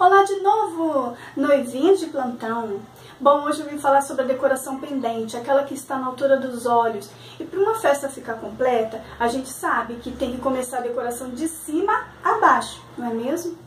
Olá de novo, noivinha de plantão. Bom, hoje eu vim falar sobre a decoração pendente, aquela que está na altura dos olhos. E para uma festa ficar completa, a gente sabe que tem que começar a decoração de cima a baixo, não é mesmo?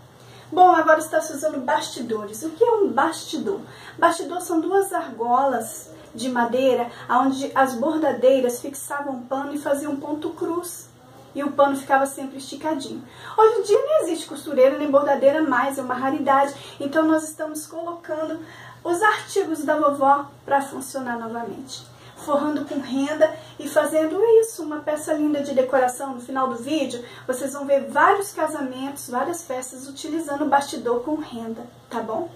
Bom, agora está se usando bastidores. O que é um bastidor? Bastidor são duas argolas de madeira onde as bordadeiras fixavam pano e faziam ponto cruz e o pano ficava sempre esticadinho. Hoje em dia não existe costureira nem bordadeira mais, é uma raridade, então nós estamos colocando os artigos da vovó para funcionar novamente. Forrando com renda e fazendo isso, uma peça linda de decoração. No final do vídeo, vocês vão ver vários casamentos, várias festas utilizando bastidor com renda, tá bom?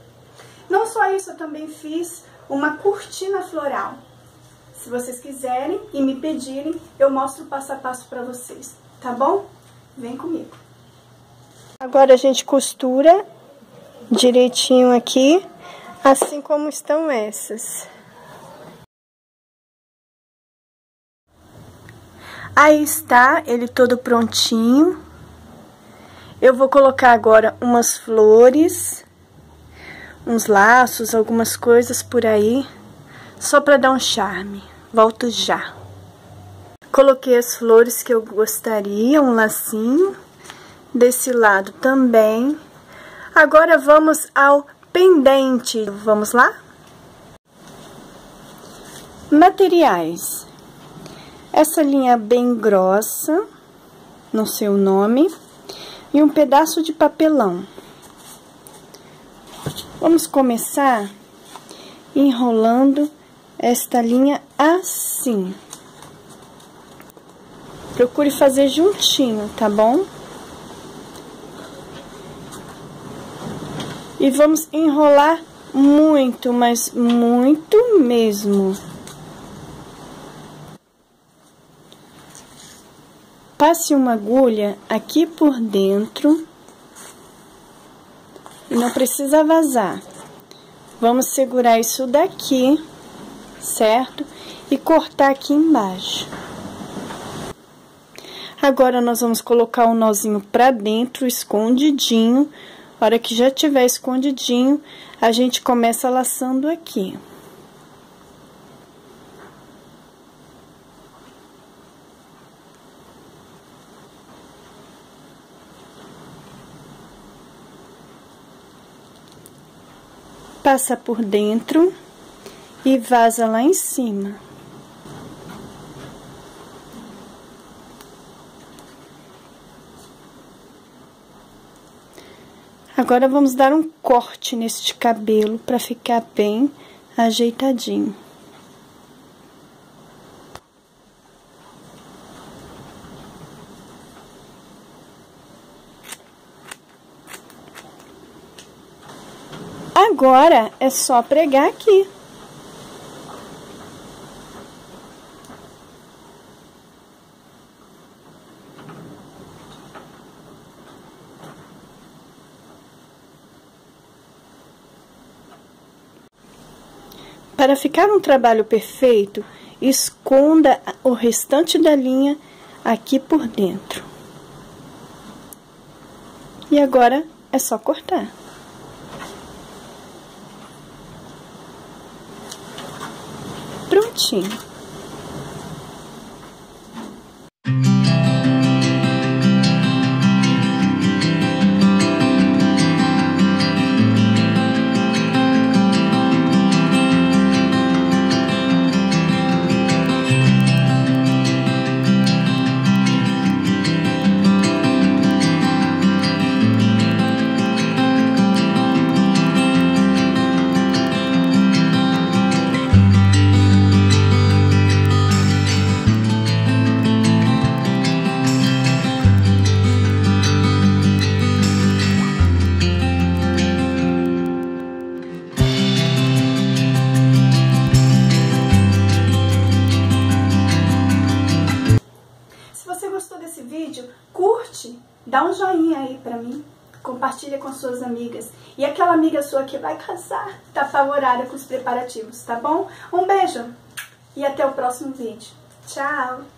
Não só isso, eu também fiz uma cortina floral. Se vocês quiserem e me pedirem, eu mostro o passo a passo para vocês tá bom? Vem comigo. Agora a gente costura direitinho aqui, assim como estão essas. Aí está ele todo prontinho. Eu vou colocar agora umas flores, uns laços, algumas coisas por aí, só para dar um charme. Volto já. Coloquei as flores que eu gostaria, um lacinho. Desse lado também. Agora vamos ao pendente. Vamos lá? Materiais. Essa linha bem grossa, não sei o nome, e um pedaço de papelão. Vamos começar enrolando esta linha assim. Procure fazer juntinho, tá bom? E vamos enrolar muito, mas muito mesmo. Passe uma agulha aqui por dentro. E não precisa vazar. Vamos segurar isso daqui, certo? E cortar aqui embaixo. Agora, nós vamos colocar o nozinho pra dentro, escondidinho. A hora que já tiver escondidinho, a gente começa laçando aqui. Passa por dentro e vaza lá em cima. Agora, vamos dar um corte neste cabelo para ficar bem ajeitadinho. Agora, é só pregar aqui. Para ficar um trabalho perfeito, esconda o restante da linha aqui por dentro. E agora é só cortar. Prontinho. Dá um joinha aí pra mim. Compartilha com suas amigas. E aquela amiga sua que vai casar, tá favorável com os preparativos, tá bom? Um beijo e até o próximo vídeo. Tchau!